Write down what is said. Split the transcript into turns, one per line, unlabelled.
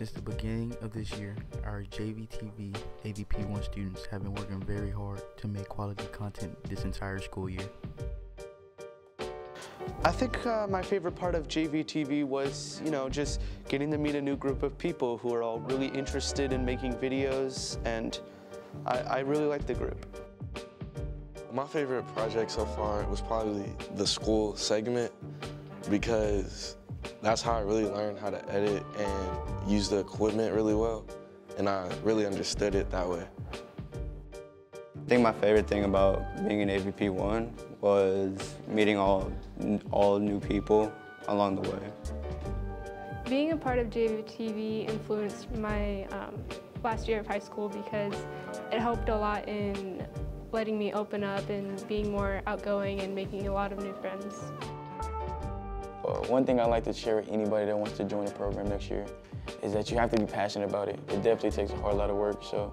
Since the beginning of this year, our JVTV AVP1 students have been working very hard to make quality content this entire school year.
I think uh, my favorite part of JVTV was, you know, just getting to meet a new group of people who are all really interested in making videos, and I, I really like the group.
My favorite project so far was probably the school segment because that's how I really learned how to edit and use the equipment really well, and I really understood it that way.
I think my favorite thing about being an AVP one was meeting all all new people along the way.
Being a part of JVTV influenced my um, last year of high school because it helped a lot in letting me open up and being more outgoing and making a lot of new friends.
Uh, one thing I like to share with anybody that wants to join the program next year is that you have to be passionate about it. It definitely takes a whole lot of work, so